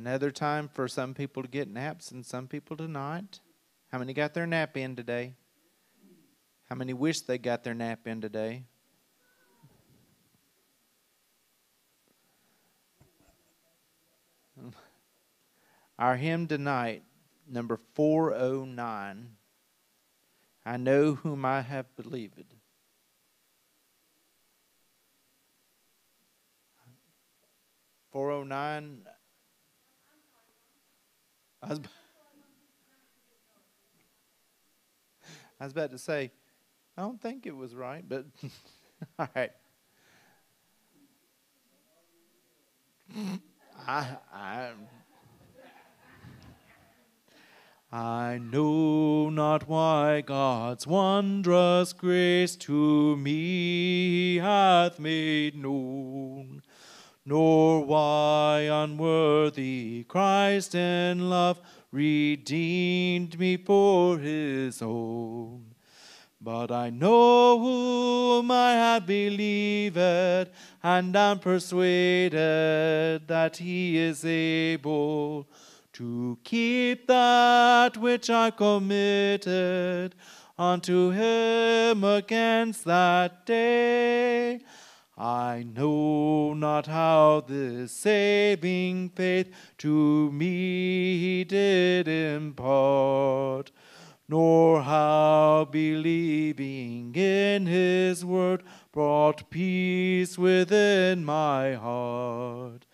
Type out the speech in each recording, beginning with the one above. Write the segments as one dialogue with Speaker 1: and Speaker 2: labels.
Speaker 1: Another time for some people to get naps and some people to not. How many got their nap in today? How many wish they got their nap in today? Our hymn tonight, number 409. I know whom I have believed. Four oh nine. I was, I was about to say, I don't think it was right, but all right. I, I, I know not why God's wondrous grace to me hath made known, nor why unworthy Christ in love redeemed me for his own. But I know whom I have believed, and am persuaded that he is able to keep that which I committed unto him against that day. I know not how this saving faith to me he did impart nor how believing in his word brought peace within my heart.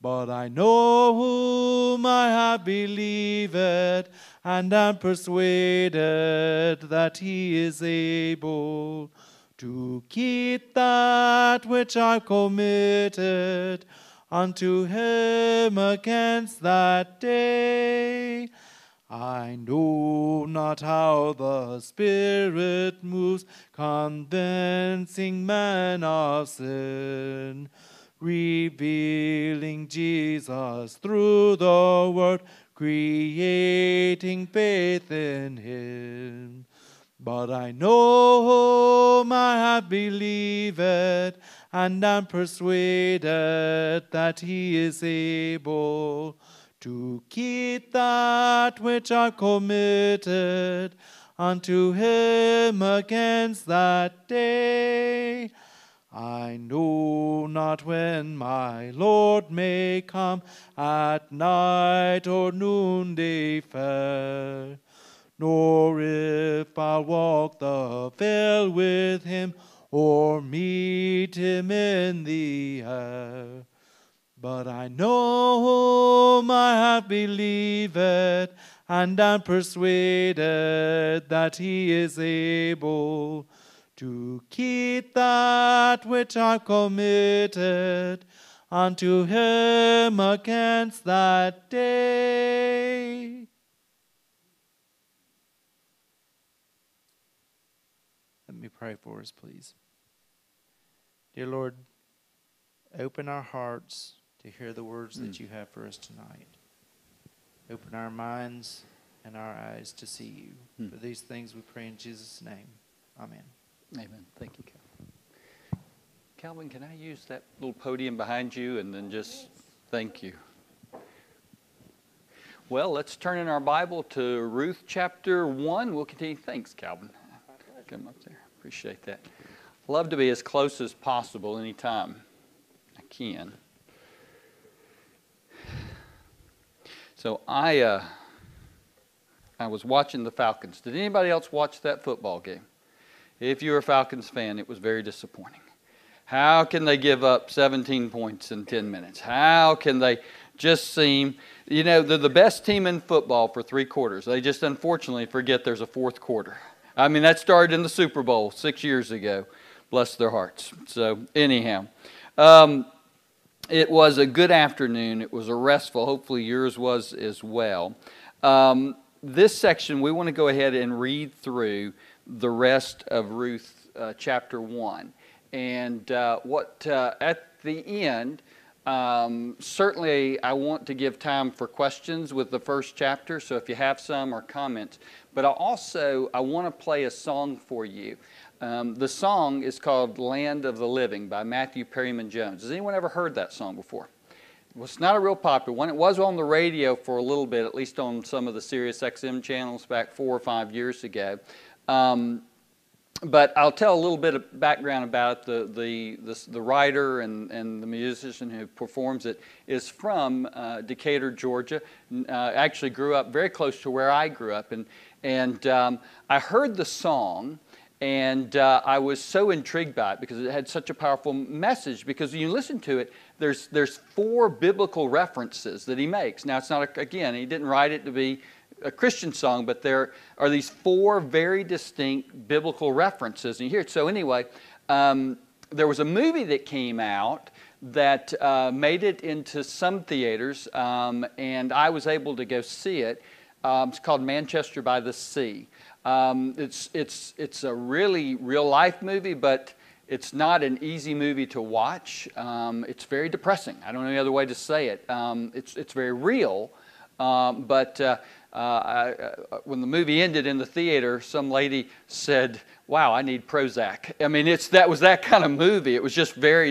Speaker 1: But I know whom I have believed, and am persuaded that he is able to keep that which I committed unto him against that day. I know not how the Spirit moves, convincing man of sin, revealing Jesus through the Word, creating faith in Him. But I know I have believed, and am persuaded that He is able to keep that which I committed unto him against that day. I know not when my Lord may come at night or noonday fair, nor if I'll walk the vale with him or meet him in the air. But I know whom I have believed, and am persuaded that he is able to keep that which I committed unto him against that day. Me pray for us, please. Dear Lord, open our hearts to hear the words that mm. you have for us tonight. Open our minds and our eyes to see you. Mm. For these things we pray in Jesus' name. Amen.
Speaker 2: Amen. Thank you, Calvin. Calvin, can I use that little podium behind you and then just thank you? Well, let's turn in our Bible to Ruth chapter 1. We'll continue. Thanks, Calvin. Come up there. Appreciate that. Love to be as close as possible anytime I can. So I, uh, I was watching the Falcons. Did anybody else watch that football game? If you're a Falcons fan, it was very disappointing. How can they give up 17 points in 10 minutes? How can they just seem, you know, they're the best team in football for three quarters. They just unfortunately forget there's a fourth quarter. I mean, that started in the Super Bowl six years ago. Bless their hearts. So, anyhow, um, it was a good afternoon. It was a restful. Hopefully, yours was as well. Um, this section, we want to go ahead and read through the rest of Ruth uh, chapter 1. And uh, what uh, at the end, um, certainly I want to give time for questions with the first chapter. So if you have some or comments, but I also I want to play a song for you. Um, the song is called Land of the Living by Matthew Perryman Jones. Has anyone ever heard that song before? well, it's not a real popular one. It was on the radio for a little bit, at least on some of the Sirius XM channels back four or five years ago. Um, but I'll tell a little bit of background about. The, the, the, the, writer and, and the musician who performs it is from uh, Decatur, Georgia. Uh, actually grew up very close to where I grew up. And, and um, I heard the song and uh, I was so intrigued by it because it had such a powerful message. Because when you listen to it, there's, there's four biblical references that he makes. Now, it's not, a, again, he didn't write it to be a Christian song, but there are these four very distinct biblical references. And you hear it. So, anyway, um, there was a movie that came out that uh, made it into some theaters, um, and I was able to go see it. Um, it's called Manchester by the Sea. Um, it's, it's, it's a really real life movie, but it's not an easy movie to watch. Um, it's very depressing. I don't know any other way to say it. Um, it's, it's very real, um, but uh, uh, I, uh, when the movie ended in the theater, some lady said, "Wow, I need Prozac." I mean, it's that was that kind of movie. It was just very,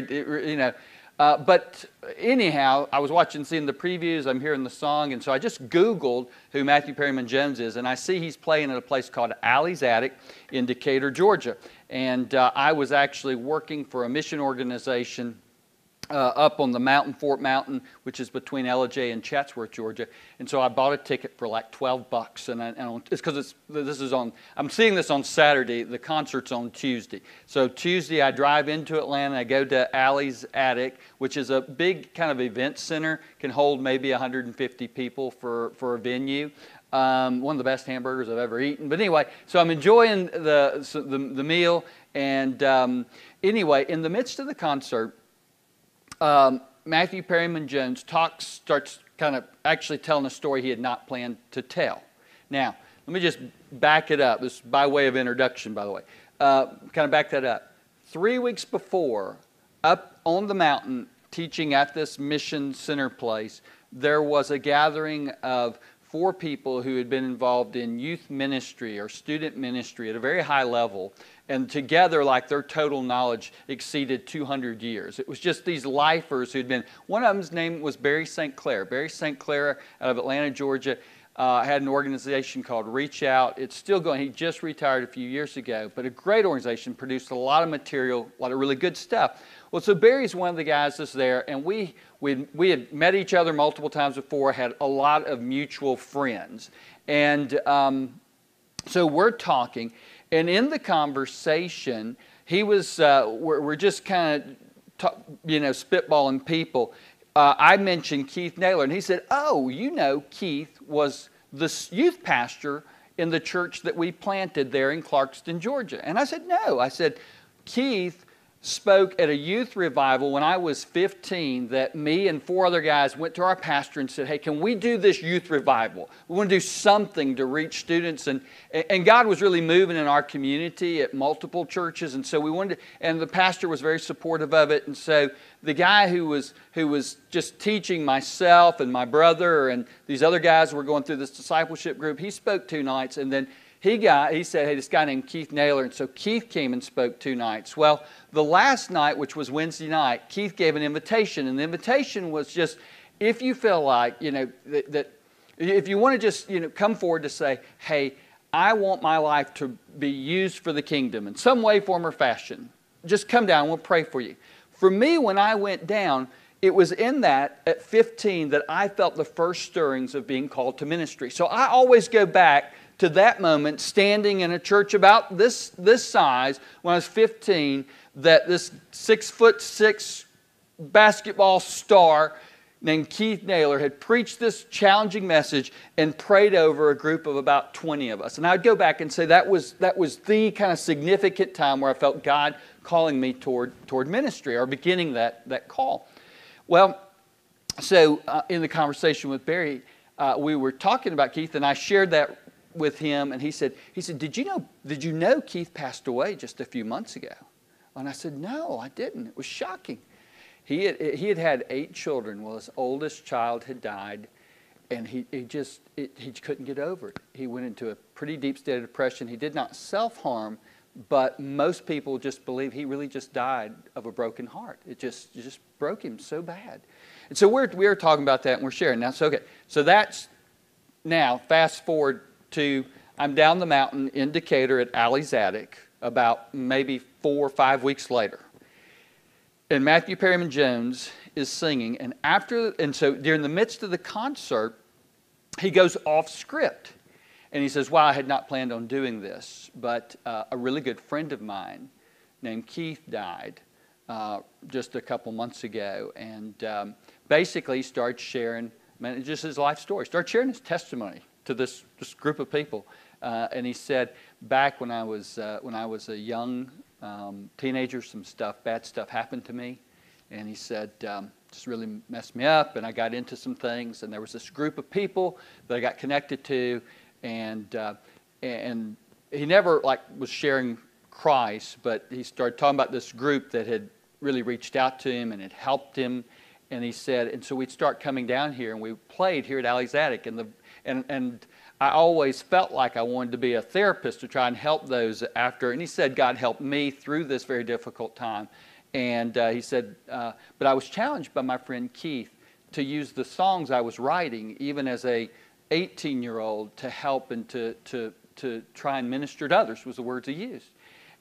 Speaker 2: you know. Uh, but anyhow, I was watching, seeing the previews, I'm hearing the song, and so I just Googled who Matthew Perryman Jones is, and I see he's playing at a place called Eddie's Attic in Decatur, Georgia. And uh, I was actually working for a mission organization uh, up on the mountain, Fort Mountain, which is between Ellijay and Chatsworth, Georgia. And so I bought a ticket for like 12 bucks. And, I, and it's because it's, this is on, I'm seeing this on Saturday. The concert's on Tuesday. So Tuesday, I drive into Atlanta. I go to Eddie's Attic, which is a big kind of event center, can hold maybe 150 people for, for a venue. Um, one of the best hamburgers I've ever eaten. But anyway, so I'm enjoying the, the, the meal. And um, anyway, in the midst of the concert, um, Matthew Perryman Jones talks, starts kind of actually telling a story he had not planned to tell. Now, let me just back it up. This is by way of introduction, by the way. Uh, kind of back that up. Three weeks before, up on the mountain, teaching at this mission center place, there was a gathering of four people who had been involved in youth ministry or student ministry at a very high level and together, like their total knowledge exceeded 200 years. It was just these lifers who'd been, one of them's name was Barry St. Clair. Barry St. Clair out of Atlanta, Georgia, uh, had an organization called Reach Out. It's still going. He just retired a few years ago, but a great organization, produced a lot of material, a lot of really good stuff. Well, so Barry's one of the guys that's there, and we, we, we had met each other multiple times before, had a lot of mutual friends. And um, so we're talking, and in the conversation, he was, uh, we're, we're, just kind of, you know, spitballing people. Uh, I mentioned Keith Naylor, and he said, Oh, you know, Keith was the youth pastor in the church that we planted there in Clarkston, Georgia. And I said, No. I said, Keith spoke at a youth revival when I was 15 that me and four other guys went to our pastor and said, Hey, can we do this youth revival? We want to do something to reach students. And, and God was really moving in our community at multiple churches. And so we wanted to, and the pastor was very supportive of it. And so the guy who was, who was just teaching myself and my brother and these other guys were going through this discipleship group, he spoke two nights. And then he got he said hey this guy named keith naylor. And so keith came and spoke two nights. Well the last night which was wednesday night keith gave an invitation. And the invitation was just if you feel like you know that, that if you want to just you know come forward to say hey i want my life to be used for the kingdom in some way form or fashion just come down we'll pray for you. For me when i went down it was in that at 15 that i felt the first stirrings of being called to ministry. So i always go back to that moment, standing in a church about this, this size when I was 15, that this six foot six basketball star named Keith Naylor had preached this challenging message and prayed over a group of about 20 of us. And I'd go back and say that was, that was the kind of significant time where I felt God calling me toward, toward ministry or beginning that, that call. Well, so uh, in the conversation with Barry, uh, we were talking about Keith, and I shared that with him, and he said, he said, did you know, did you know Keith passed away just a few months ago? And I said, no, I didn't. It was shocking. He had, he had had eight children. Well, his oldest child had died, and he, he just it, he couldn't get over it. He went into a pretty deep state of depression. He did not self harm, but most people just believe he really just died of a broken heart. It just it just broke him so bad. And so we're, we're talking about that and we're sharing. Now, so, okay. So that's now, fast forward to I'm down the mountain in Decatur at Eddie's Attic about maybe four or five weeks later. And Matthew Perryman Jones is singing. And after, and so during the midst of the concert, he goes off script. And he says, Wow, I had not planned on doing this, but uh, a really good friend of mine named Keith died uh, just a couple months ago. And um, basically, he started sharing man, just his life story, starts sharing his testimony to this, this group of people. Uh, and he said, Back when I was, uh, when I was a young um, teenager, some stuff, bad stuff happened to me. And he said, um, just really messed me up, and I got into some things. And there was this group of people that I got connected to, and uh, and he never like was sharing Christ, but he started talking about this group that had really reached out to him and had helped him. And he said, and so we'd start coming down here, and we played here at Eddie's Attic, and the and and I always felt like I wanted to be a therapist to try and help those after. And he said God helped me through this very difficult time. And uh, he said, uh, but I was challenged by my friend Keith to use the songs I was writing, even as a 18 year old, to help and to, to, to try and minister to others, was the words he used.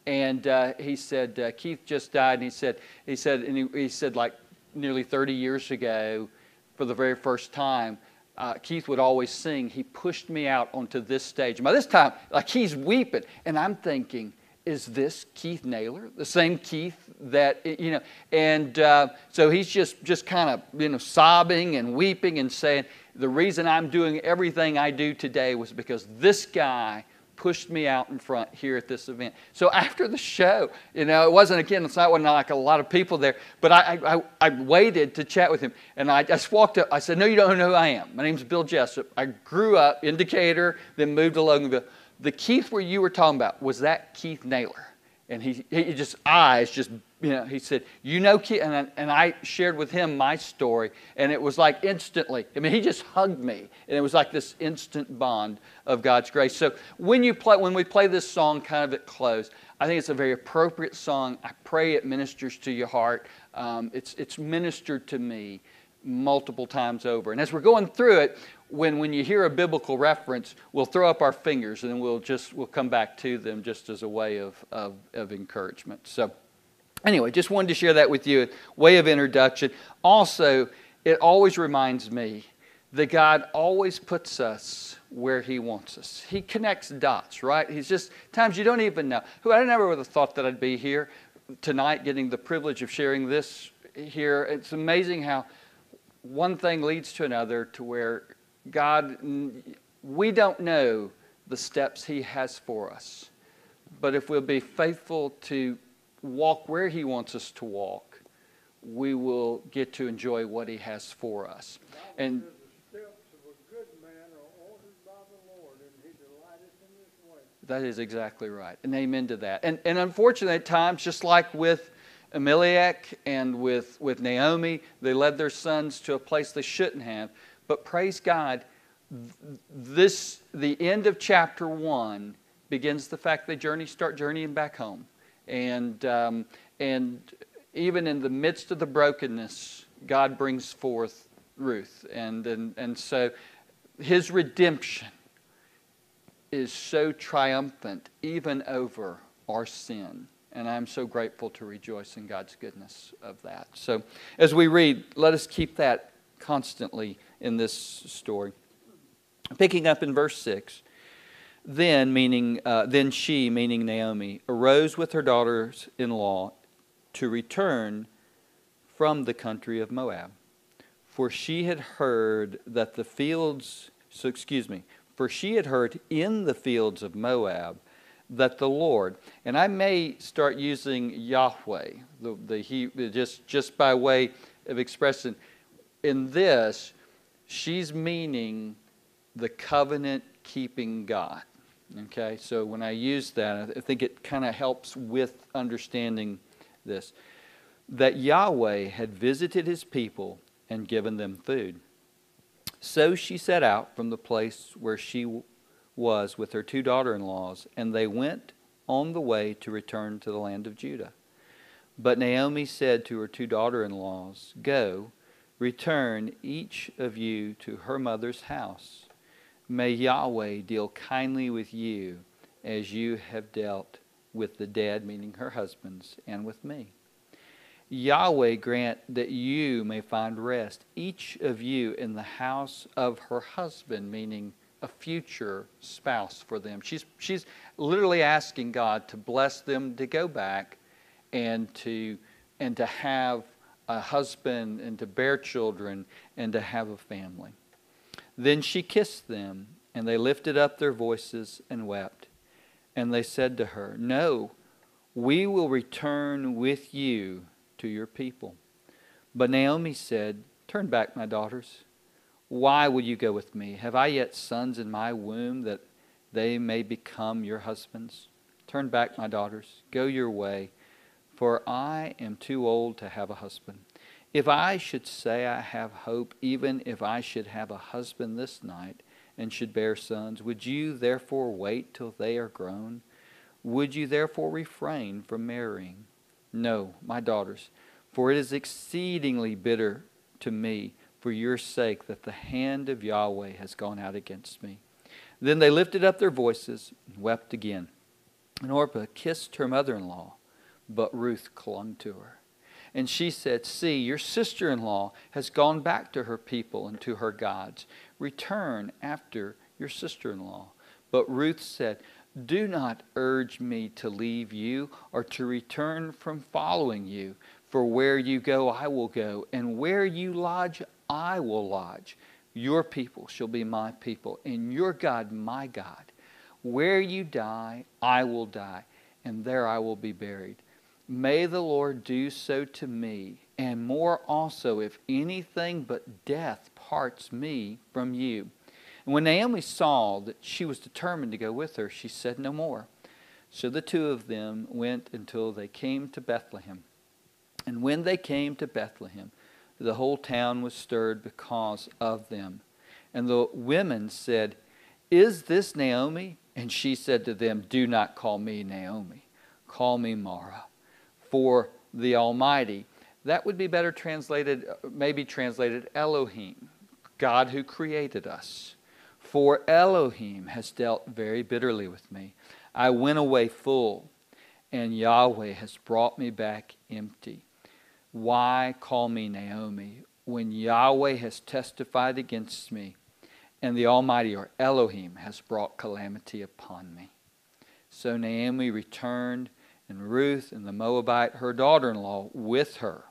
Speaker 2: And uh, he said, uh, Keith just died, and he said, he said, and he, he said, like nearly 30 years ago, for the very first time, uh, Keith would always sing, he pushed me out onto this stage. And by this time, like he's weeping, and I'm thinking, is this Keith Naylor, the same Keith that you know? And uh, so he's just just kind of you know sobbing and weeping and saying, the reason I'm doing everything I do today was because this guy pushed me out in front here at this event. So after the show, you know, it wasn't again, it's not wasn't like a lot of people there, but I, I, I waited to chat with him, and I just walked up. I said, "No, you don't know who I am. My name's Bill Jessup. I grew up in Decatur, then moved to Loganville." the Keith where you were talking about, was that Keith Naylor? And he, he just, eyes just, you know, he said, You know, Keith? And I, and I shared with him my story, and it was like instantly. I mean, he just hugged me, and it was like this instant bond of God's grace. So when, you play, when we play this song kind of at close, I think it's a very appropriate song. I pray it ministers to your heart. Um, it's, it's ministered to me multiple times over. And as we're going through it, when, when you hear a biblical reference, we'll throw up our fingers and we'll just we'll come back to them just as a way of, of, of encouragement. So anyway, just wanted to share that with you, way of introduction. Also, it always reminds me that God always puts us where He wants us. He connects dots, right? He's just times you don't even know. Who I never would have thought that I'd be here tonight, getting the privilege of sharing this here. It's amazing how one thing leads to another to where God, we don't know the steps He has for us. But if we'll be faithful to walk where He wants us to walk, we will get to enjoy what He has for us. And That is exactly right. And amen to that. And, and unfortunately, at times, just like with Elimelech and with, with Naomi, they led their sons to a place they shouldn't have. But praise God, this the end of chapter one begins the fact they journey start journeying back home, and um, and even in the midst of the brokenness, God brings forth Ruth, and and and so His redemption is so triumphant even over our sin. And I'm so grateful to rejoice in God's goodness of that. So, as we read, let us keep that constantly in this story. Picking up in verse 6. Then, meaning, uh, then she, meaning Naomi, arose with her daughters in law to return from the country of Moab. For she had heard that the fields, so excuse me, for she had heard in the fields of Moab that the Lord, and I may start using Yahweh, the, the he, just, just by way of expressing, in this, she's meaning the covenant keeping God. Okay, so when I use that, I think it kind of helps with understanding this. That Yahweh had visited his people and given them food. So she set out from the place where she was with her two daughter in laws, and they went on the way to return to the land of Judah. But Naomi said to her two daughter in laws, Go, Return each of you to her mother's house. May Yahweh deal kindly with you as you have dealt with the dead, meaning her husbands, and with me. Yahweh grant that you may find rest, each of you in the house of her husband, meaning a future spouse for them. She's, she's literally asking God to bless them to go back and to, and to have a husband and to bear children and to have a family. Then she kissed them, and they lifted up their voices and wept. And they said to her, No, we will return with you to your people. But Naomi said, Turn back, my daughters. Why will you go with me? Have I yet sons in my womb that they may become your husbands? Turn back, my daughters. Go your way for I am too old to have a husband. If I should say I have hope, even if I should have a husband this night and should bear sons, would you therefore wait till they are grown? Would you therefore refrain from marrying? No, my daughters, for it is exceedingly bitter to me for your sake that the hand of Yahweh has gone out against me. Then they lifted up their voices and wept again. And Orpah kissed her mother in law but Ruth clung to her. And she said, See, your sister in law has gone back to her people and to her gods. Return after your sister in law. But Ruth said, Do not urge me to leave you or to return from following you. For where you go, I will go, and where you lodge, I will lodge. Your people shall be my people, and your God my God. Where you die, I will die, and there I will be buried. May the Lord do so to me, and more also, if anything but death parts me from you. And when Naomi saw that she was determined to go with her, she said no more. So the two of them went until they came to Bethlehem. And when they came to Bethlehem, the whole town was stirred because of them. And the women said, Is this Naomi? And she said to them, Do not call me Naomi, call me Mara for the Almighty. That would be better translated, uh, maybe translated Elohim, God who created us. For Elohim has dealt very bitterly with me. I went away full, and Yahweh has brought me back empty. Why call me Naomi when Yahweh has testified against me, and the Almighty or Elohim has brought calamity upon me? So Naomi returned and Ruth and the Moabite, her daughter in law, with her,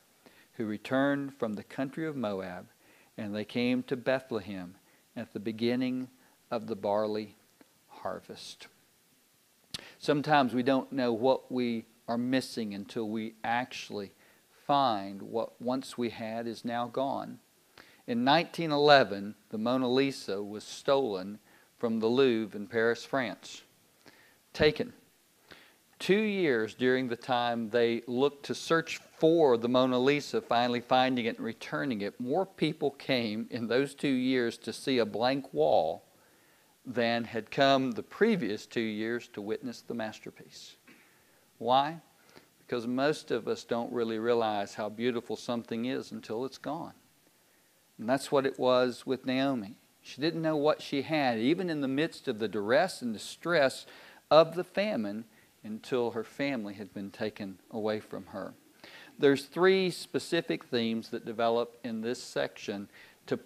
Speaker 2: who returned from the country of Moab, and they came to Bethlehem at the beginning of the barley harvest. Sometimes we don't know what we are missing until we actually find what once we had is now gone. In 1911, the Mona Lisa was stolen from the Louvre in Paris, France. Taken two years during the time they looked to search for the Mona Lisa, finally finding it and returning it, more people came in those two years to see a blank wall than had come the previous two years to witness the masterpiece. Why? Because most of us don't really realize how beautiful something is until it's gone. And that's what it was with Naomi. She didn't know what she had, even in the midst of the duress and distress of the famine until her family had been taken away from her. There's three specific themes that develop in this section to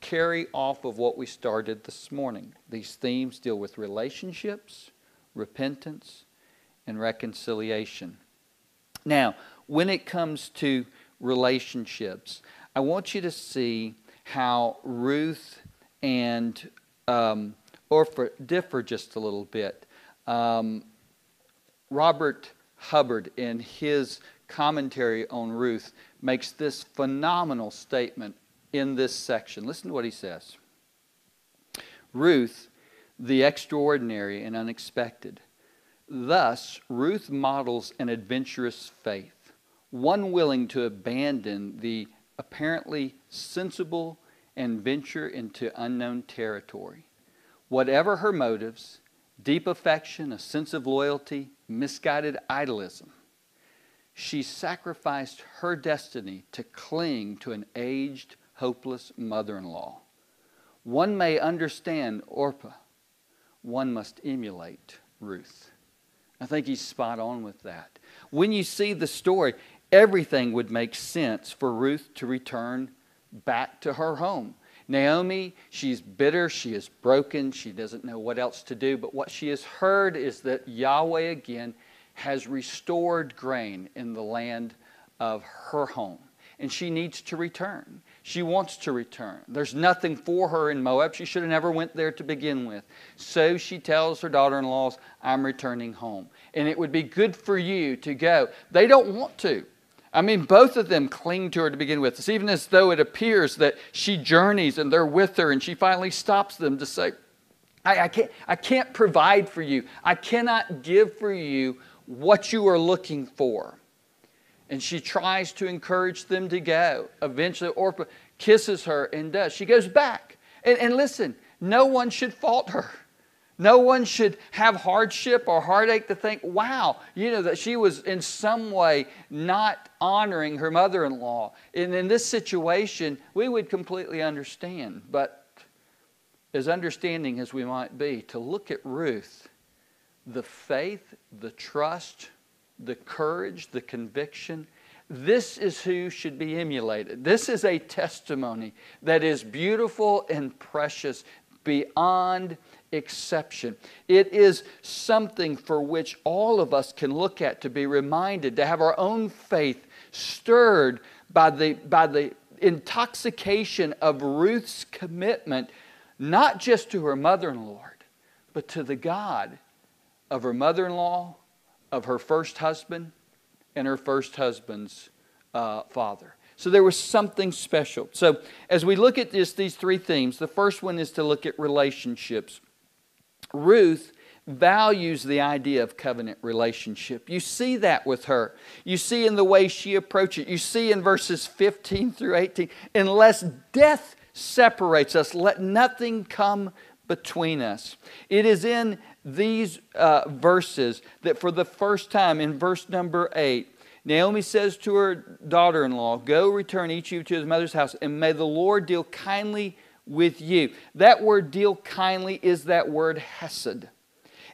Speaker 2: carry off of what we started this morning. These themes deal with relationships, repentance, and reconciliation. Now, when it comes to relationships, I want you to see how Ruth and um, Orpah differ just a little bit. Um, Robert Hubbard, in his commentary on Ruth, makes this phenomenal statement in this section. Listen to what he says Ruth, the extraordinary and unexpected. Thus, Ruth models an adventurous faith, one willing to abandon the apparently sensible and venture into unknown territory. Whatever her motives, deep affection, a sense of loyalty, misguided idolism. she sacrificed her destiny to cling to an aged, hopeless mother in law. One may understand Orpah, one must emulate Ruth. I think he's spot on with that. When you see the story, everything would make sense for Ruth to return back to her home. Naomi, she's bitter, she is broken, she doesn't know what else to do, but what she has heard is that Yahweh again has restored grain in the land of her home. And she needs to return. She wants to return. There's nothing for her in Moab. She should have never went there to begin with. So she tells her daughter-in-laws, "I'm returning home." And it would be good for you to go. They don't want to. I mean, both of them cling to her to begin with. It's even as though it appears that she journeys and they're with her, and she finally stops them to say, I, I, can't, I can't provide for you. I cannot give for you what you are looking for. And she tries to encourage them to go. Eventually, Orpah kisses her and does. She goes back. And, and listen, no one should fault her. No one should have hardship or heartache to think, wow, you know, that she was in some way not honoring her mother in law. And in this situation, we would completely understand. But as understanding as we might be, to look at Ruth, the faith, the trust, the courage, the conviction, this is who should be emulated. This is a testimony that is beautiful and precious beyond exception. It is something for which all of us can look at to be reminded, to have our own faith stirred by the, by the intoxication of Ruth's commitment, not just to her mother in law, but to the God of her mother in law, of her first husband, and her first husband's uh, father. So there was something special. So as we look at this, these three themes, the first one is to look at relationships. Ruth values the idea of covenant relationship. You see that with her. You see in the way she approaches it. You see in verses 15 through 18, unless death separates us, let nothing come between us. It is in these uh, verses that for the first time, in verse number 8, Naomi says to her daughter in law, Go return each of you to his mother's house, and may the Lord deal kindly with you. That word deal kindly is that word hesed.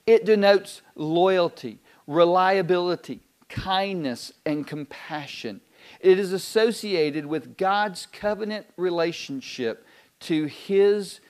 Speaker 2: It denotes loyalty, reliability, kindness, and compassion. It is associated with God's covenant relationship to his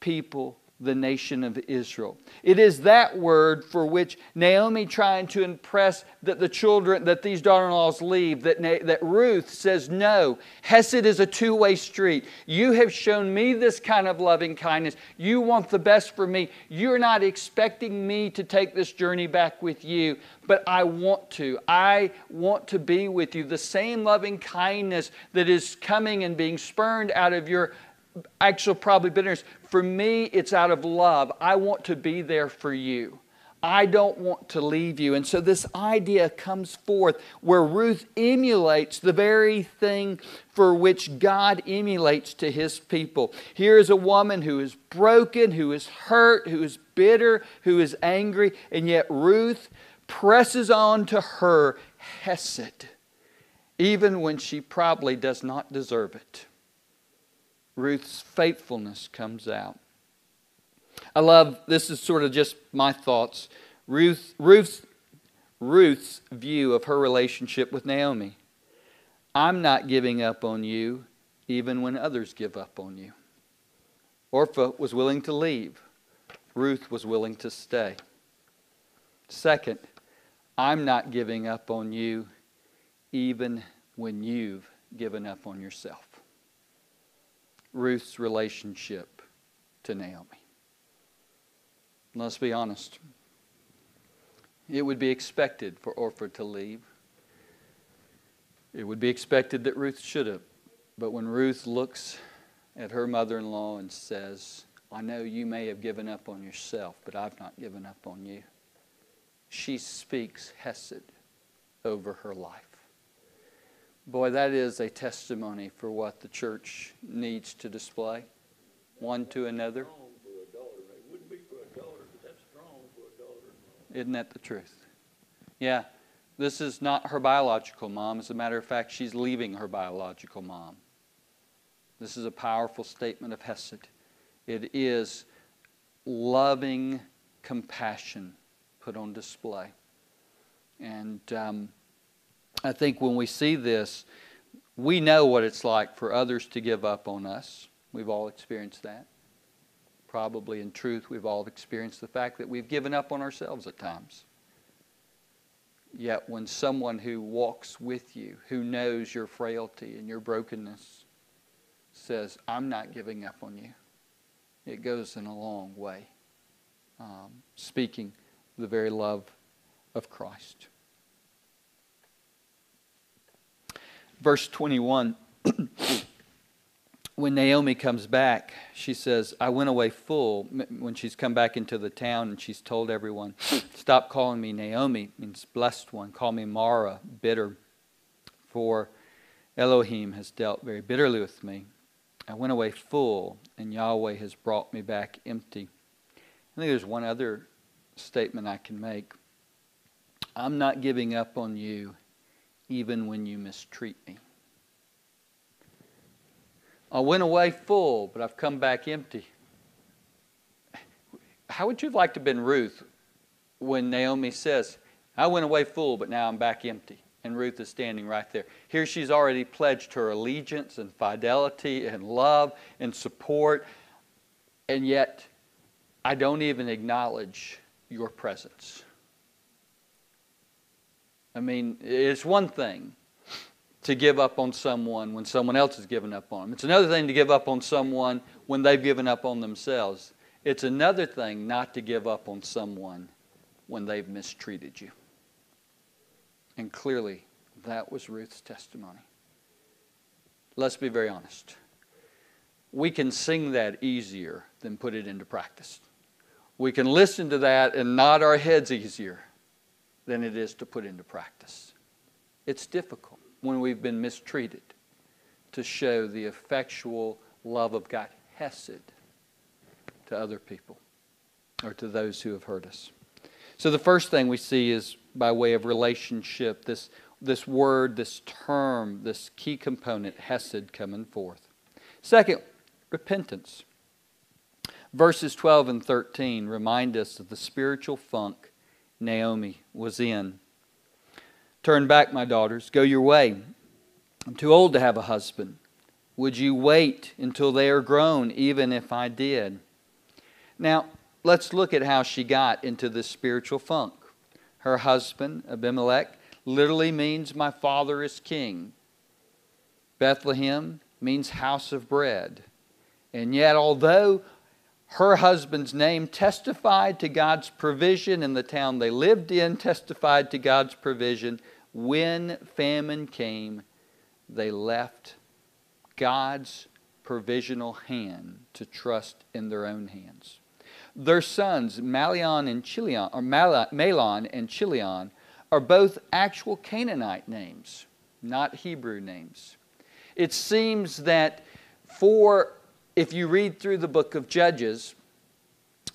Speaker 2: people the nation of Israel. It is that word for which Naomi trying to impress that the children that these daughter-in-laws leave that that Ruth says no. Hesed is a two-way street. You have shown me this kind of loving kindness. You want the best for me. You're not expecting me to take this journey back with you, but I want to. I want to be with you. The same loving kindness that is coming and being spurned out of your actual probably bitterness. For me, it's out of love. I want to be there for you. I don't want to leave you. And so this idea comes forth where Ruth emulates the very thing for which God emulates to his people. Here is a woman who is broken, who is hurt, who is bitter, who is angry, and yet Ruth presses on to her Hesed, even when she probably does not deserve it. Ruth's faithfulness comes out. I love this is sort of just my thoughts. Ruth, Ruth's, Ruth's view of her relationship with Naomi. I'm not giving up on you even when others give up on you. Orpah was willing to leave. Ruth was willing to stay. Second, I'm not giving up on you even when you've given up on yourself. Ruth's relationship to Naomi. Let's be honest. It would be expected for Orpah to leave. It would be expected that Ruth should have. But when Ruth looks at her mother in law and says, I know you may have given up on yourself, but I've not given up on you, she speaks Hesed over her life. Boy, that is a testimony for what the church needs to display one to another. Isn't that the truth? Yeah. This is not her biological mom. As a matter of fact, she's leaving her biological mom. This is a powerful statement of Hesed. It is loving compassion put on display. And um, I think when we see this, we know what it's like for others to give up on us. We've all experienced that. Probably in truth, we've all experienced the fact that we've given up on ourselves at times. Yet, when someone who walks with you, who knows your frailty and your brokenness, says, I'm not giving up on you, it goes in a long way, um, speaking the very love of Christ. Verse 21 when Naomi comes back, she says, I went away full. When she's come back into the town and she's told everyone, Stop calling me Naomi, means blessed one. Call me Mara, bitter. For Elohim has dealt very bitterly with me. I went away full, and Yahweh has brought me back empty. I think there's one other statement I can make. I'm not giving up on you even when you mistreat me. I went away full, but I've come back empty. How would you have liked to have been Ruth when Naomi says, I went away full, but now I'm back empty? And Ruth is standing right there. Here she's already pledged her allegiance and fidelity and love and support, and yet I don't even acknowledge your presence. I mean, it's one thing to give up on someone when someone else has given up on them. It's another thing to give up on someone when they've given up on themselves. It's another thing not to give up on someone when they've mistreated you. And clearly, that was Ruth's testimony. Let's be very honest. We can sing that easier than put it into practice. We can listen to that and nod our heads easier than it is to put into practice. It's difficult when we've been mistreated to show the effectual love of God, Hesed, to other people or to those who have hurt us. So the first thing we see is by way of relationship, this, this word, this term, this key component, Hesed, coming forth. Second, repentance. Verses 12 and 13 remind us of the spiritual funk Naomi was in Turn back, my daughters. Go your way. I'm too old to have a husband. Would you wait until they are grown, even if I did? Now, let's look at how she got into this spiritual funk. Her husband, Abimelech, literally means my father is king. Bethlehem means house of bread. And yet, although her husband's name testified to God's provision in the town they lived in, testified to God's provision, when famine came, they left God's provisional hand to trust in their own hands. Their sons, Malion and Chilion, or Mahlon and Chilion, are both actual Canaanite names, not Hebrew names. It seems that for, if you read through the book of Judges,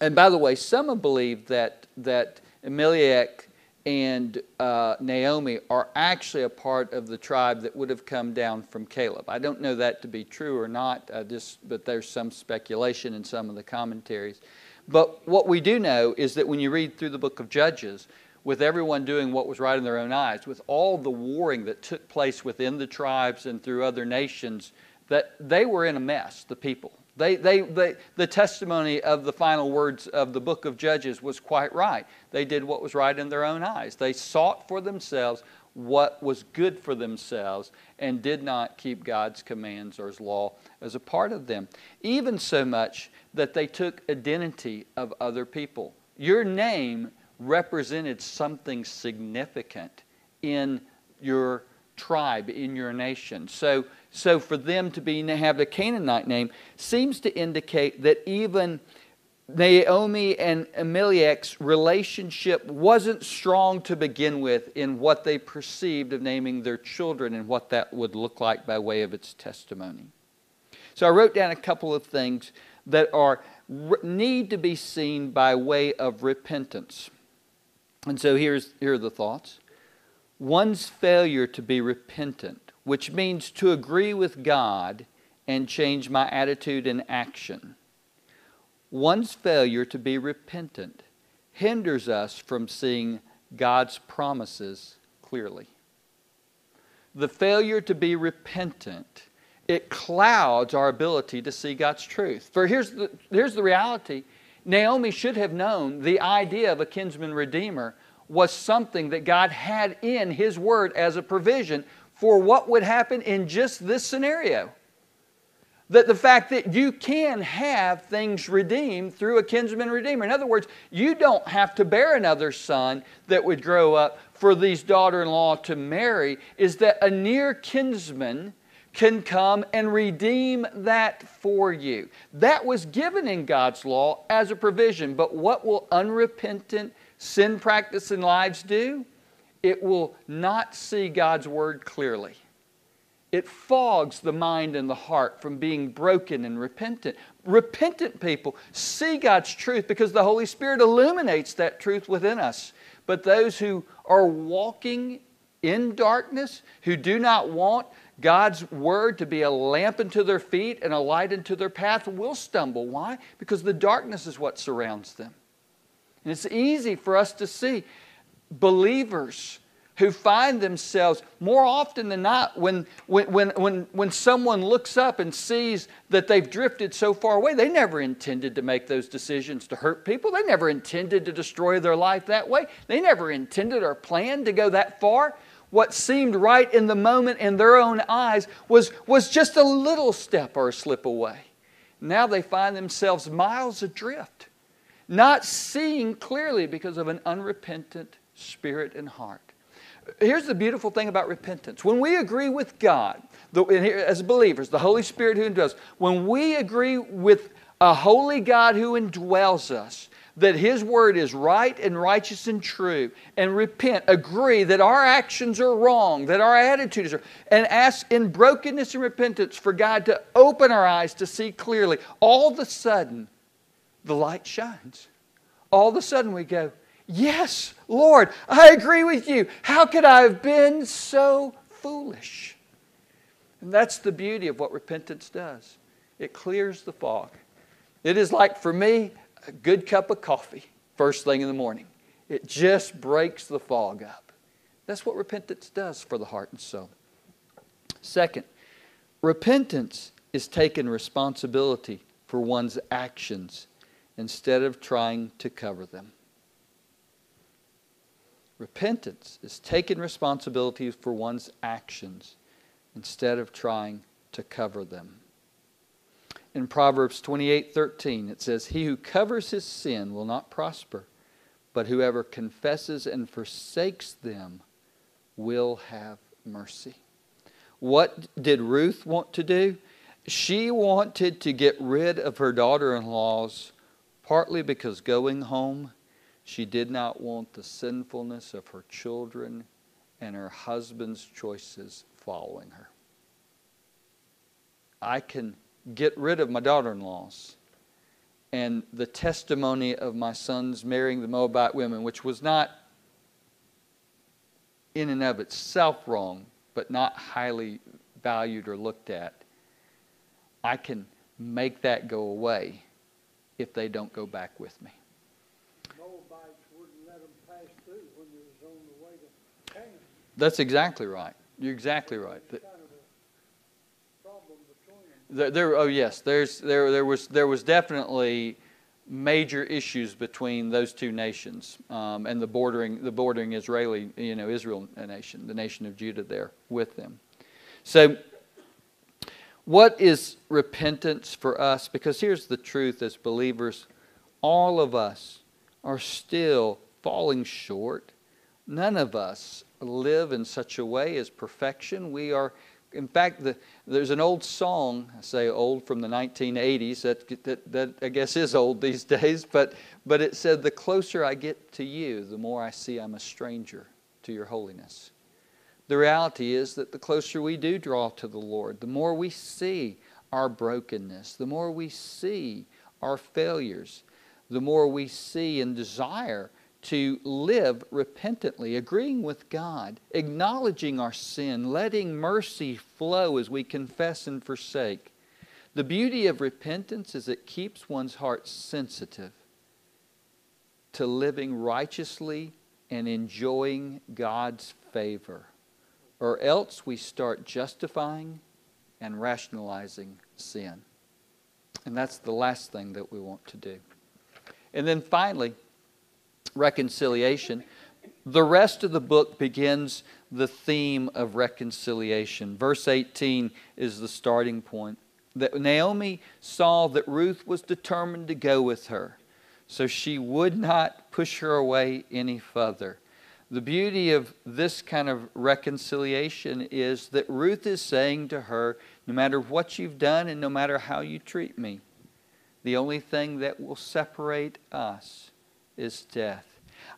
Speaker 2: and by the way, some have believed that, that Elimelech and uh, Naomi are actually a part of the tribe that would have come down from Caleb. I don't know that to be true or not, uh, just, but there's some speculation in some of the commentaries. But what we do know is that when you read through the book of Judges, with everyone doing what was right in their own eyes, with all the warring that took place within the tribes and through other nations, that they were in a mess, the people. They, they, they, the testimony of the final words of the book of Judges was quite right. They did what was right in their own eyes. They sought for themselves what was good for themselves and did not keep God's commands or His law as a part of them. Even so much that they took identity of other people. Your name represented something significant in your tribe, in your nation. So so for them to be have the Canaanite name seems to indicate that even Naomi and Elimelech's relationship wasn't strong to begin with in what they perceived of naming their children and what that would look like by way of its testimony. So I wrote down a couple of things that are need to be seen by way of repentance. And so here's here are the thoughts. one's failure to be repentant, which means to agree with God and change my attitude and action. One's failure to be repentant hinders us from seeing God's promises clearly. The failure to be repentant, it clouds our ability to see God's truth. For here's the, here's the reality Naomi should have known the idea of a kinsman redeemer was something that God had in His Word as a provision for what would happen in just this scenario. That the fact that you can have things redeemed through a kinsman redeemer. In other words, you don't have to bear another son that would grow up for these daughter in law to marry, is that a near kinsman can come and redeem that for you. That was given in God's law as a provision, but what will unrepentant sin practicing lives do? It will not see God's word clearly. It fogs the mind and the heart from being broken and repentant. Repentant people see God's truth because the Holy Spirit illuminates that truth within us. But those who are walking in darkness, who do not want God's word to be a lamp unto their feet and a light unto their path, will stumble. Why? Because the darkness is what surrounds them. And it's easy for us to see believers who find themselves more often than not when, when, when, when, when someone looks up and sees that they've drifted so far away, they never intended to make those decisions to hurt people. They never intended to destroy their life that way. They never intended or planned to go that far. What seemed right in the moment in their own eyes was, was just a little step or a slip away. Now they find themselves miles adrift, not seeing clearly because of an unrepentant spirit and heart here's the beautiful thing about repentance. When we agree with God, the, as believers, the Holy Spirit who indwells, when we agree with a holy God who indwells us, that His Word is right and righteous and true, and repent, agree that our actions are wrong, that our attitudes are, and ask in brokenness and repentance for God to open our eyes to see clearly, all of a sudden, the light shines. All of a sudden, we go, Yes, Lord, I agree with you. How could I have been so foolish? And that's the beauty of what repentance does it clears the fog. It is like, for me, a good cup of coffee first thing in the morning. It just breaks the fog up. That's what repentance does for the heart and soul. Second, repentance is taking responsibility for one's actions instead of trying to cover them. Repentance is taking responsibility for one's actions instead of trying to cover them. In Proverbs 28:13 it says, "He who covers his sin will not prosper, but whoever confesses and forsakes them will have mercy." What did Ruth want to do? She wanted to get rid of her daughter-in-laws partly because going home she did not want the sinfulness of her children and her husband's choices following her. I can get rid of my daughter in laws and the testimony of my sons marrying the Moabite women, which was not in and of itself wrong, but not highly valued or looked at. I can make that go away if they don't go back with me. That's exactly right. You're exactly right. There, there, oh yes, there's, there, there, was, there was definitely major issues between those two nations um, and the bordering, the bordering Israeli, you know, Israel nation, the nation of Judah there with them. So, what is repentance for us? Because here's the truth as believers all of us are still falling short. None of us live in such a way as perfection. We are, in fact, the, there's an old song, I say old from the 1980s, that, that, that I guess is old these days, but, but it said, The closer I get to you, the more I see I'm a stranger to your holiness. The reality is that the closer we do draw to the Lord, the more we see our brokenness, the more we see our failures, the more we see and desire to live repentantly, agreeing with God, acknowledging our sin, letting mercy flow as we confess and forsake. The beauty of repentance is it keeps one's heart sensitive to living righteously and enjoying God's favor. Or else we start justifying and rationalizing sin. And that's the last thing that we want to do. And then finally, reconciliation. The rest of the book begins the theme of reconciliation. Verse 18 is the starting point. That Naomi saw that Ruth was determined to go with her, so she would not push her away any further. The beauty of this kind of reconciliation is that Ruth is saying to her, no matter what you've done and no matter how you treat me, the only thing that will separate us is death.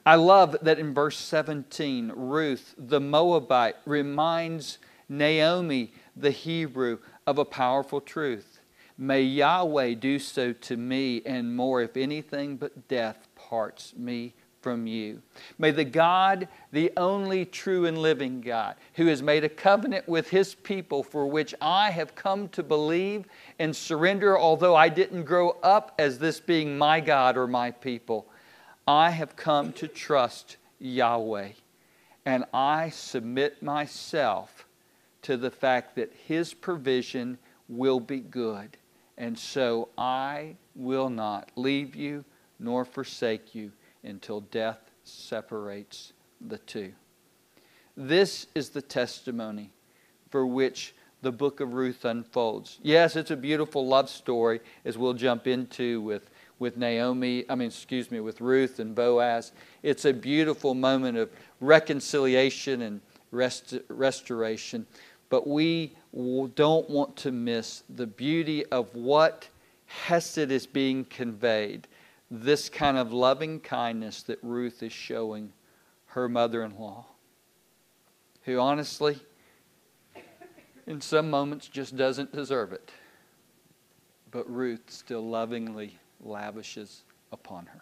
Speaker 2: I love that in verse 17, Ruth, the Moabite, reminds Naomi, the Hebrew, of a powerful truth. May Yahweh do so to me and more, if anything but death parts me from you. May the God, the only true and living God, who has made a covenant with his people for which I have come to believe and surrender, although I didn't grow up as this being my God or my people, I have come to trust Yahweh. And I submit myself to the fact that his provision will be good. And so I will not leave you nor forsake you until death separates the two. This is the testimony for which the book of Ruth unfolds. Yes, it's a beautiful love story, as we'll jump into with, with Naomi, I mean, excuse me, with Ruth and Boaz. It's a beautiful moment of reconciliation and rest, restoration. But we don't want to miss the beauty of what Hesed is being conveyed this kind of loving kindness that Ruth is showing her mother in law, who honestly, in some moments, just doesn't deserve it. But Ruth still lovingly lavishes upon her.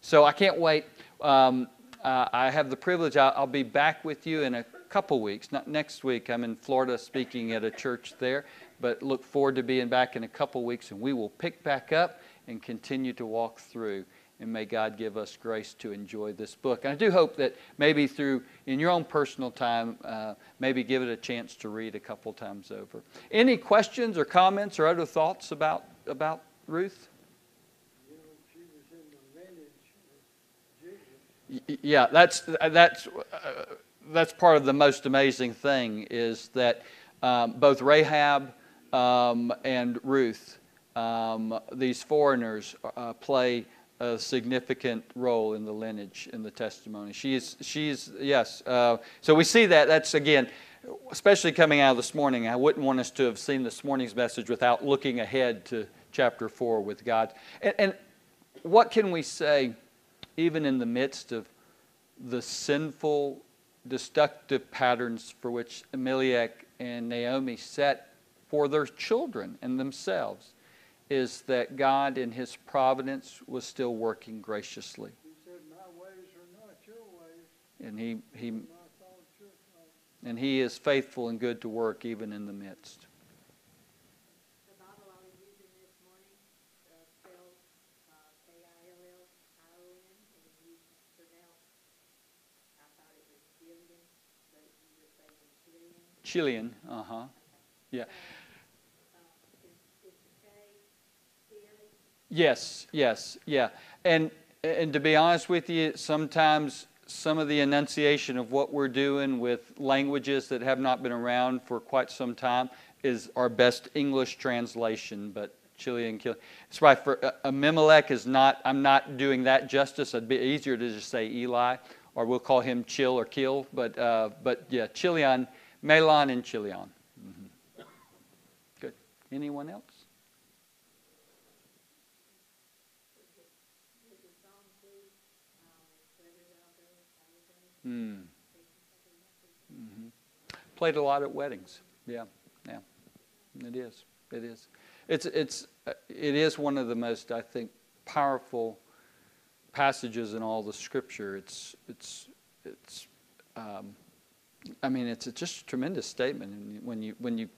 Speaker 2: So I can't wait. Um, uh, I have the privilege, I'll, I'll, be back with you in a couple weeks, not next week. I'm in Florida speaking at a church there, but look forward to being back in a couple weeks and we will pick back up and continue to walk through. And may God give us grace to enjoy this book. And I do hope that maybe through, in your own personal time, uh, maybe give it a chance to read a couple times over. Any questions or comments or other thoughts about, about Ruth? Yeah, that's that's uh, that's part of the most amazing thing is that um, both Rahab um, and Ruth um, these foreigners uh, play a significant role in the lineage in the testimony. She's, she's yes. Uh, so we see that. That's again, especially coming out of this morning. I wouldn't want us to have seen this morning's message without looking ahead to chapter four with God. And, and what can we say, even in the midst of the sinful, destructive patterns for which Elimelech and Naomi set for their children and themselves? is that God, in His providence, was still working graciously. And he, he, and he is faithful and good to work even in the midst. Chilion, uh huh. Yeah. Yes, yes, yeah. And and to be honest with you, sometimes some of the enunciation of what we're doing with languages that have not been around for quite some time is our best English translation, but Chilion kill. It's right for uh, Abimelech is not. I'm not doing that justice. It'd be easier to just say Eli, or we'll call him Chill or Kill. But uh, but yeah, Chilion, Mahlon, and Chilion. Mm-hmm. Good. Anyone else? Mm. Mm-hmm. Played a lot at weddings. Yeah, yeah. It is. It is. It's it's uh, it is one of the most I think powerful passages in all the scripture. It's, it's, it's, um, I mean, it's a just a tremendous statement. And when you, when you,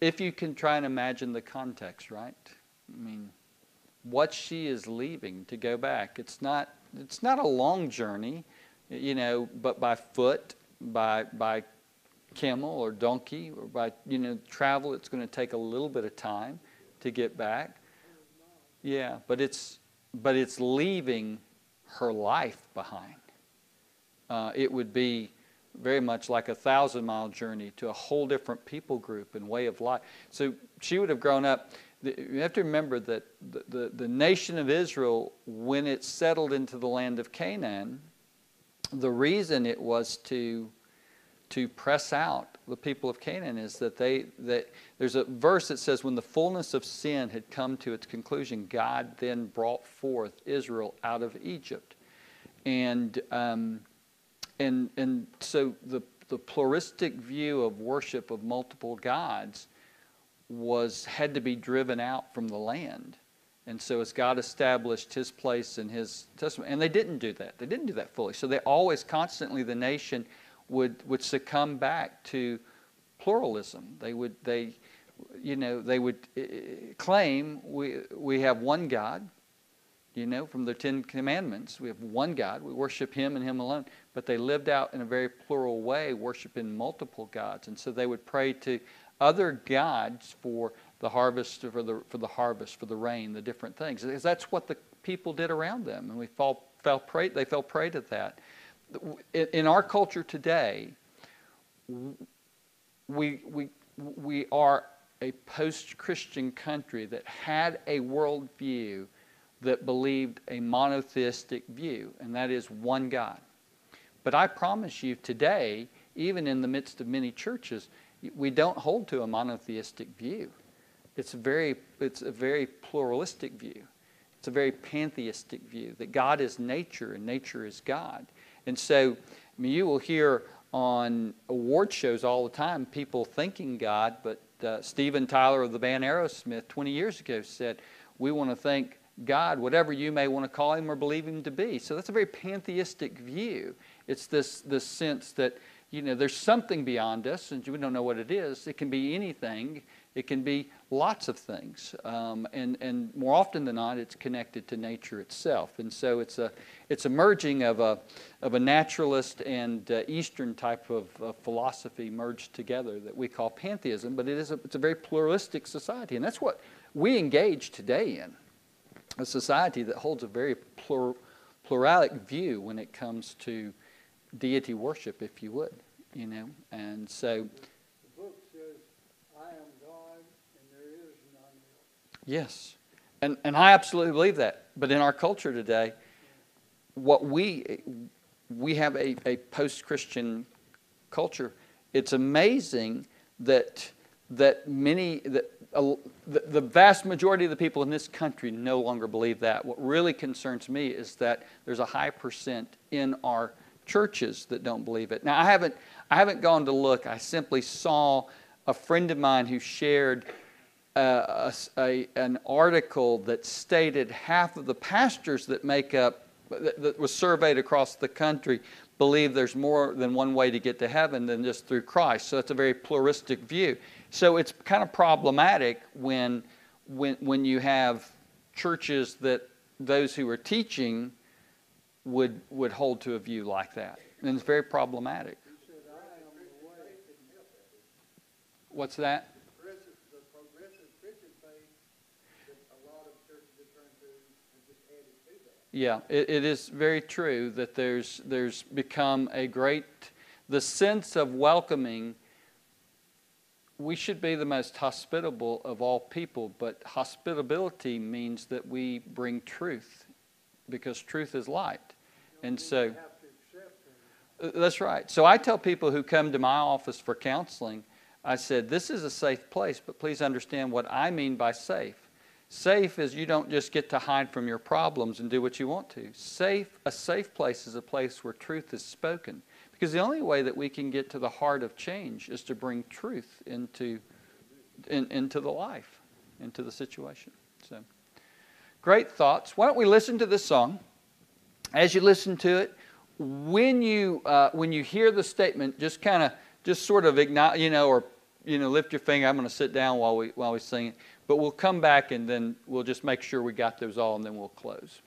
Speaker 2: if you can try and imagine the context, right? I mean, what she is leaving to go back. It's not, it's not a long journey, you know, but by foot, by, by camel or donkey, or by, you know, travel, it's going to take a little bit of time to get back. Yeah, but it's, but it's leaving her life behind. Uh, it would be very much like a thousand mile journey to a whole different people group and way of life. So she would have grown up. You have to remember that the, the, the nation of Israel, when it settled into the land of Canaan, the reason it was to, to press out the people of Canaan is that they that there's a verse that says when the fullness of sin had come to its conclusion, God then brought forth Israel out of Egypt, and um, and and so the the pluralistic view of worship of multiple gods was had to be driven out from the land. And so as God established his place in his testament, and they didn't do that. They didn't do that fully. So they always constantly the nation would would succumb back to pluralism. They would they you know they would eh, claim we we have one God. You know, from the Ten Commandments, we have one God. We worship Him and Him alone. But they lived out in a very plural way, worshiping multiple gods. And so they would pray to other gods for the harvest, for the, for the harvest, for the rain, the different things. Because that's what the people did around them. And we fall, fell prey, they fell prey to that in our culture today, we, we, we are a post Christian country that had a worldview that believed a monotheistic view, and that is one God. But I promise you today, even in the midst of many churches, we don't hold to a monotheistic view. It's a very, it's a very pluralistic view. It's a very pantheistic view that God is nature and nature is God. And so I mean, you will hear on award shows all the time people thanking God, but uh, Steven Tyler of the band Aerosmith 20 years ago said, We want to thank God, whatever you may want to call him or believe him to be. So that's a very pantheistic view. It's this, this sense that, you know, there's something beyond us, and we don't know what it is. It can be anything, it can be lots of things. Um, and, and more often than not, it's connected to nature itself. And so it's a, it's a merging of a, of a naturalist and uh, Eastern type of uh, philosophy merged together that we call pantheism, but it is a, it's a very pluralistic society. And that's what we engage today in a society that holds a very plur, pluralic view when it comes to deity worship, if you would. You know, and so
Speaker 3: The book says, I am God and there is none else.
Speaker 2: Yes. And, and I absolutely believe that. But in our culture today, what we, we have a, a post Christian culture. It's amazing that, that many, that uh, the, the vast majority of the people in this country no longer believe that. What really concerns me is that there's a high percent in our churches that don't believe it. Now, I haven't, I haven't gone to look. I simply saw a friend of mine who shared a, a, an article that stated half of the pastors that make up, that, that was surveyed across the country, believe there's more than one way to get to heaven than just through Christ. So it's a very pluralistic view. So it's kind of problematic when, when, when you have churches that those who are teaching would, would hold to a view like that. And it's very problematic. What's that? Yeah, it, it is very true that there's, there's become a great, the sense of welcoming. We should be the most hospitable of all people, but hospitability means that we bring truth because truth is light. And so, uh, that's right. So I tell people who come to my office for counseling, I said, This is a safe place, but please understand what I mean by safe. Safe is you don't just get to hide from your problems and do what you want to. Safe, a safe place is a place where truth is spoken. Because the only way that we can get to the heart of change is to bring truth into, in, into the life, into the situation. So, great thoughts. Why don't we listen to this song? as you listen to it, when you uh, when you hear the statement, just kind of just sort of ignite, you know, or you know, lift your finger. I'm going to sit down while we while we sing it. But we'll come back and then we'll just make sure we got those all, and then we'll close.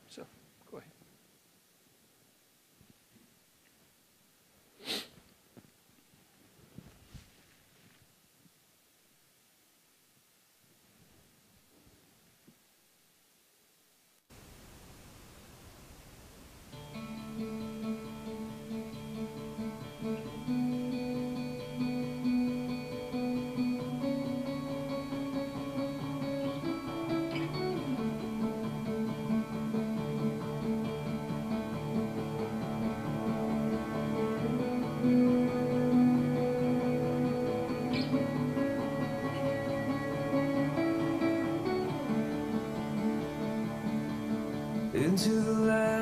Speaker 4: Into the land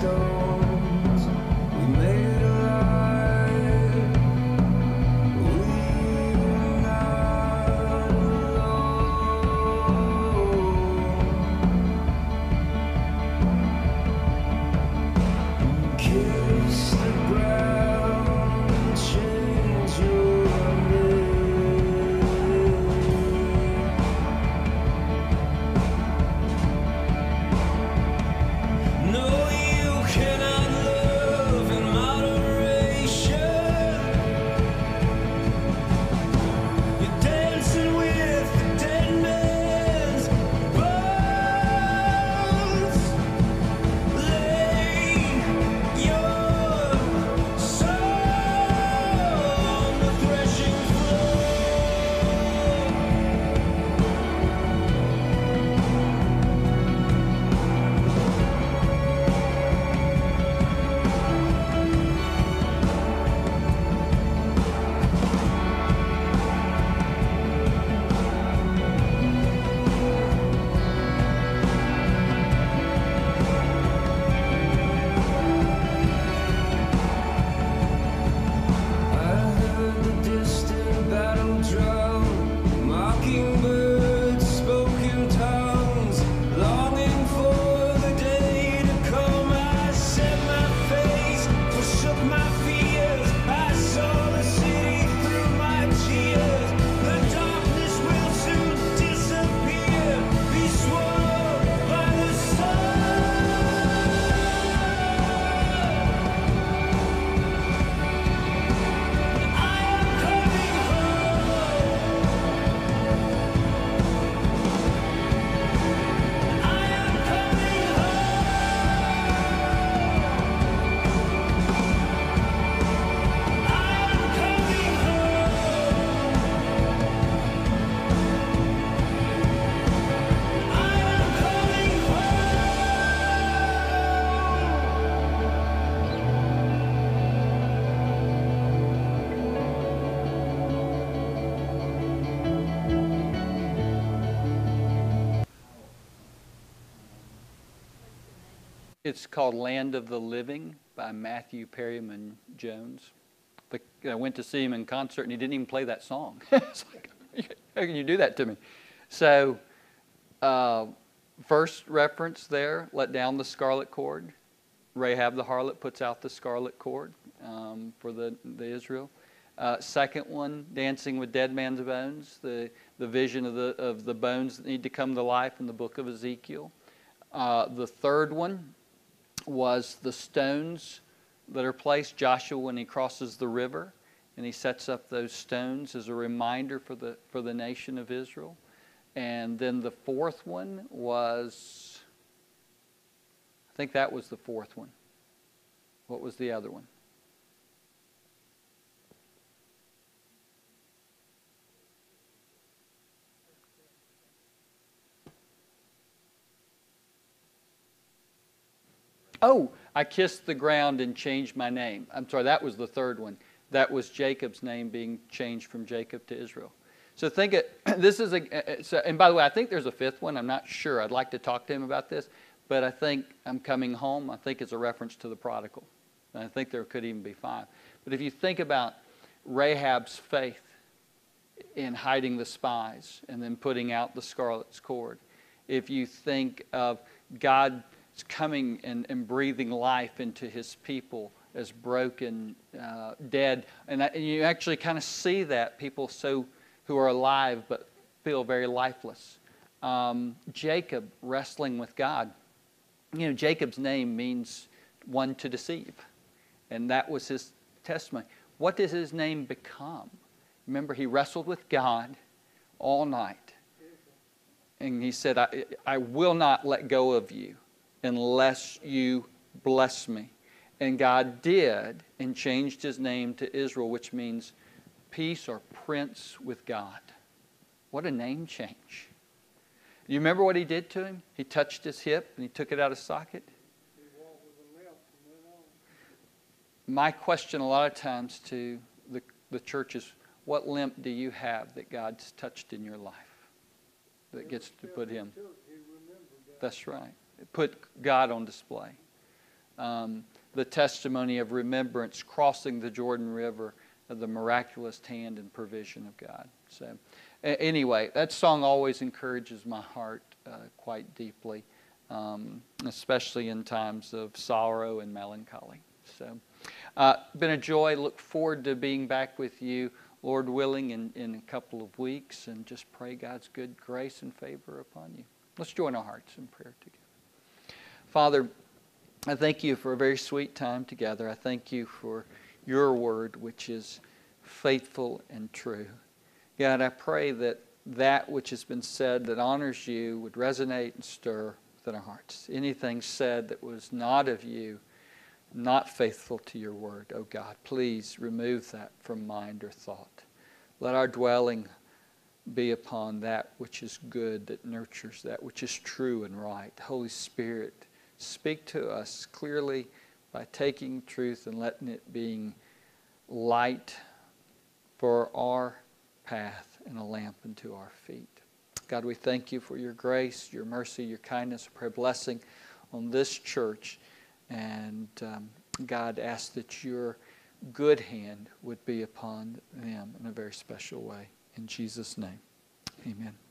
Speaker 4: sacred
Speaker 2: It's called Land of the Living by Matthew Perryman Jones. The, I went to see him in concert and he didn't even play that song. it's like, how can you do that to me? So, uh, first reference there, let down the scarlet cord. Rahab the harlot puts out the scarlet cord um, for the, the Israel. Uh, second one, dancing with dead man's bones, the, the vision of the, of the bones that need to come to life in the book of Ezekiel. Uh, the third one was the stones that are placed, Joshua when he crosses the river, and he sets up those stones as a reminder for the, for the nation of Israel. And then the fourth one was, I think that was the fourth one. What was the other one? Oh, I kissed the ground and changed my name. I'm sorry, that was the third one. That was Jacob's name being changed from Jacob to Israel. So think it. This is a. So, and by the way, I think there's a fifth one. I'm not sure. I'd like to talk to him about this, but I think I'm coming home. I think it's a reference to the prodigal. And I think there could even be five. But if you think about Rahab's faith in hiding the spies and then putting out the scarlet's cord, if you think of God coming and, and breathing life into his people as broken, uh, dead. And, and, you actually kind of see that people so who are alive but feel very lifeless. Um, Jacob wrestling with God. You know, Jacob's name means one to deceive. And that was his testimony. What does his name become? Remember, he wrestled with God all night. And he said, I, I will not let go of you unless you bless me. And God did and changed his name to Israel, which means peace or prince with God. What a name change. You remember what he did to him? He touched his hip and he took it out of socket. My question a lot of times to the, the church is what limp do you have that God's touched in your life that gets to put him? That's right put God on display. Um, the testimony of remembrance crossing the Jordan River, of the miraculous hand and provision of God. So, anyway, that song always encourages my heart uh, quite deeply, um, especially in times of sorrow and melancholy. So, uh, been a joy. Look forward to being back with you, Lord willing, in, in a couple of weeks, and just pray God's good grace and favor upon you. Let's join our hearts in prayer together. Father, I thank you for a very sweet time together. I thank you for your word, which is faithful and true. God, I pray that that which has been said that honors you would resonate and stir within our hearts. Anything said that was not of you, not faithful to your word, oh God, please remove that from mind or thought. Let our dwelling be upon that which is good, that nurtures that which is true and right. Holy Spirit, speak to us clearly by taking truth and letting it being light for our path and a lamp unto our feet. God, we thank you for your grace, your mercy, your kindness. We pray blessing on this church. And um, God, ask that your good hand would be upon them in a very special way. In Jesus' name, amen.